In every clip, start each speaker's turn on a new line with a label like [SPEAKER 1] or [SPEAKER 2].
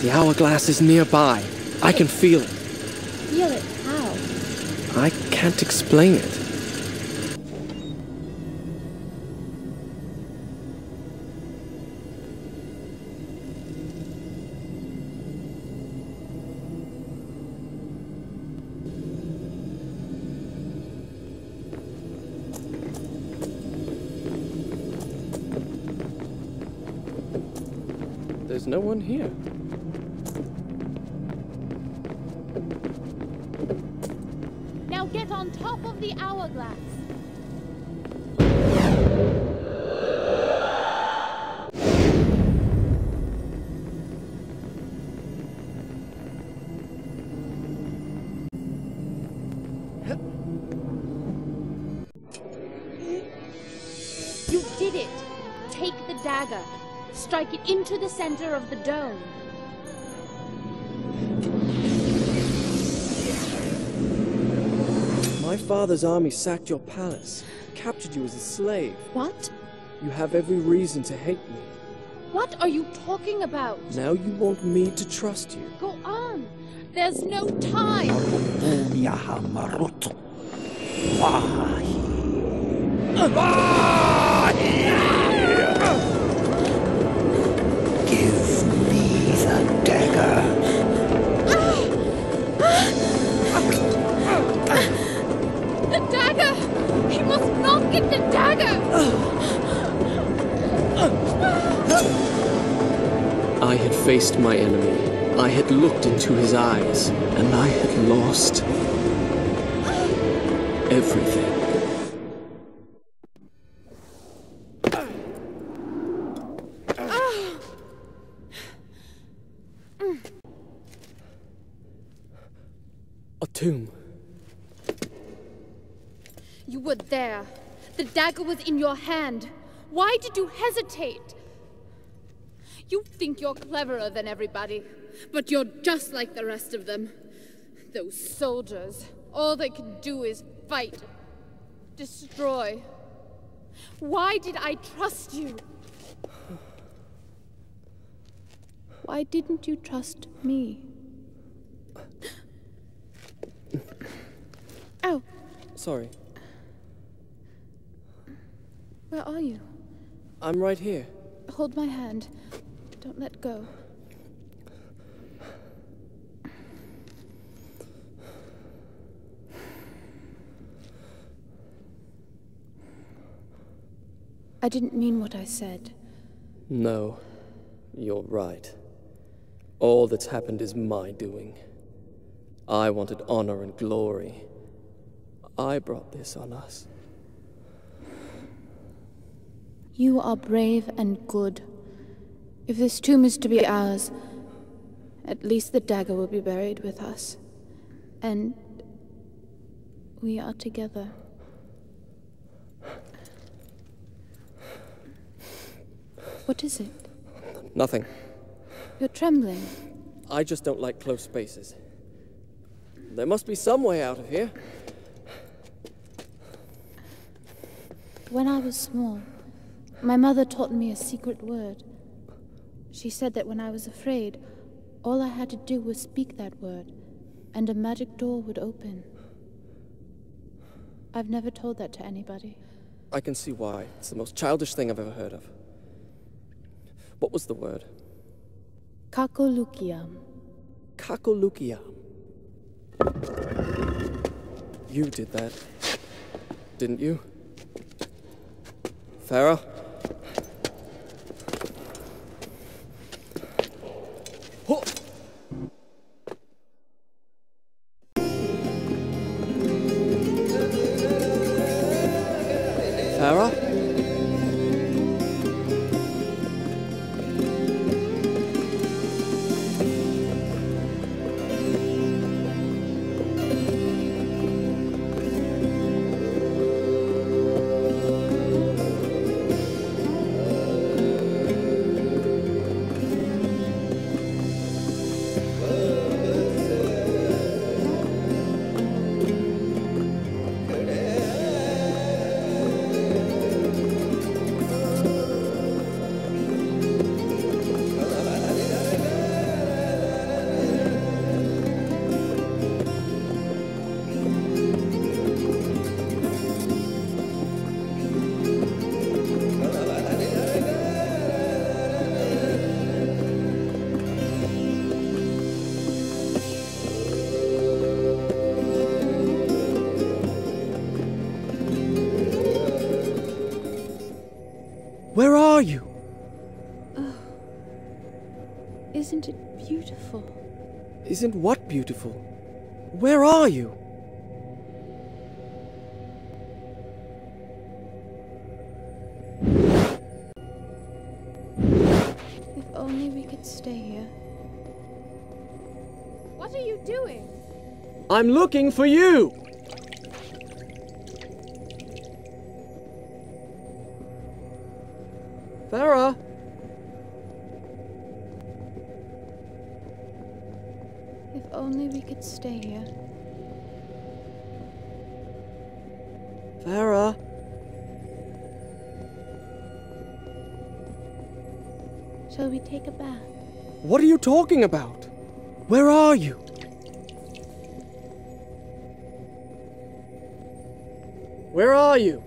[SPEAKER 1] The hourglass is nearby. I can feel it.
[SPEAKER 2] Feel it how?
[SPEAKER 1] I can't explain it. There's no one here.
[SPEAKER 2] The hourglass. You did it! Take the dagger. Strike it into the center of the dome.
[SPEAKER 1] My father's army sacked your palace, captured you as a slave.
[SPEAKER 2] What?
[SPEAKER 1] You have every reason to hate me.
[SPEAKER 2] What are you talking about?
[SPEAKER 1] Now you want me to trust you.
[SPEAKER 2] Go on. There's no time.
[SPEAKER 3] Give the dagger!
[SPEAKER 1] I had faced my enemy. I had looked into his eyes, and I had lost everything. A tomb.
[SPEAKER 2] You were there. The dagger was in your hand. Why did you hesitate? You think you're cleverer than everybody, but you're just like the rest of them. Those soldiers, all they can do is fight, destroy. Why did I trust you? Why didn't you trust me? Ow,
[SPEAKER 1] Sorry,
[SPEAKER 2] where are you?
[SPEAKER 1] I'm right here.
[SPEAKER 2] Hold my hand. Don't let go. I didn't mean what I said.
[SPEAKER 1] No, you're right. All that's happened is my doing. I wanted honor and glory. I brought this on us.
[SPEAKER 2] You are brave and good. If this tomb is to be ours, at least the dagger will be buried with us. And we are together. What is it?
[SPEAKER 1] Nothing.
[SPEAKER 2] You're trembling.
[SPEAKER 1] I just don't like close spaces. There must be some way out of here.
[SPEAKER 2] When I was small, my mother taught me a secret word. She said that when I was afraid, all I had to do was speak that word, and a magic door would open. I've never told that to anybody.
[SPEAKER 1] I can see why. It's the most childish thing I've ever heard of. What was the word?
[SPEAKER 2] Kakolookiyam.
[SPEAKER 1] Kakolukia. You did that, didn't you? Farah? Are you? Oh.
[SPEAKER 2] Isn't it beautiful?
[SPEAKER 1] Isn't what beautiful? Where are you?
[SPEAKER 2] If only we could stay here. What are you doing?
[SPEAKER 1] I'm looking for you! Farah!
[SPEAKER 2] If only we could stay here.
[SPEAKER 1] Farah!
[SPEAKER 2] Shall we take a bath?
[SPEAKER 1] What are you talking about? Where are you? Where are you?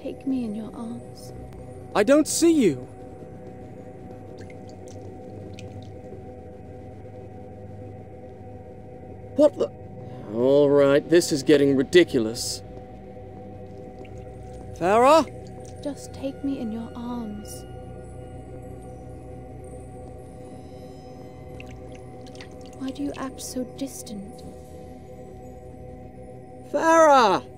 [SPEAKER 2] Take me in your arms.
[SPEAKER 1] I don't see you. What the? All right, this is getting ridiculous. Farah?
[SPEAKER 2] Just take me in your arms. Why do you act so distant?
[SPEAKER 1] Farah! Farah?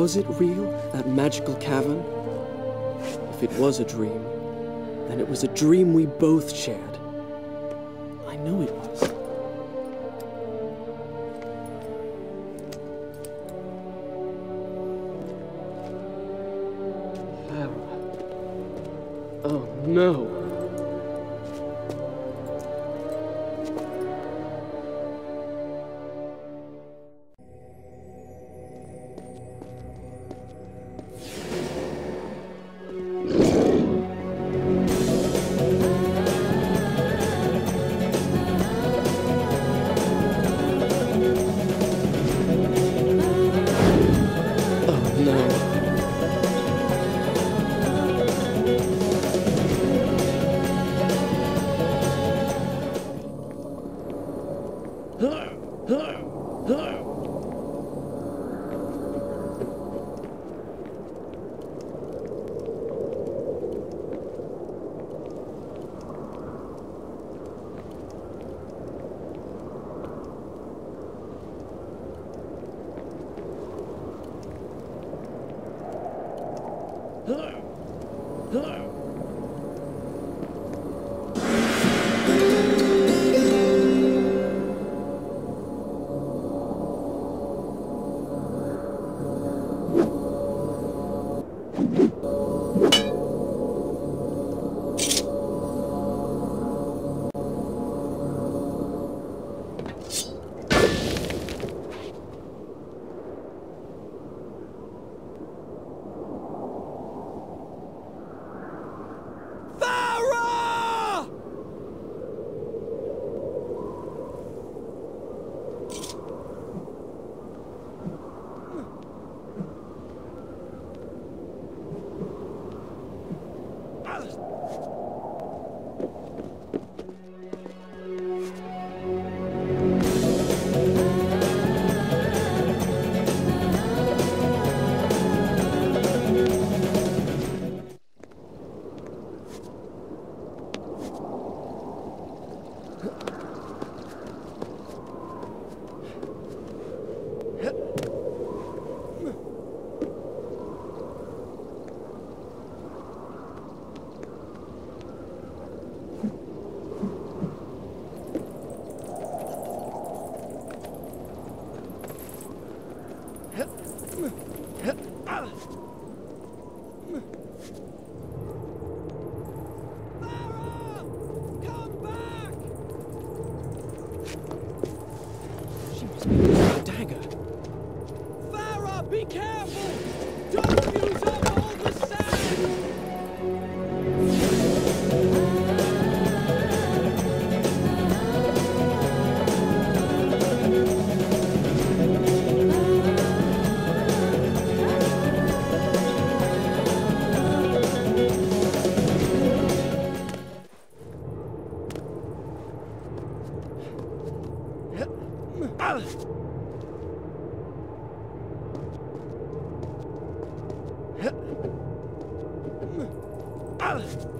[SPEAKER 1] Was it real, that magical cavern? If it was a dream, then it was a dream we both shared. I know it was. Farah. Oh no. Ugh. Whoa.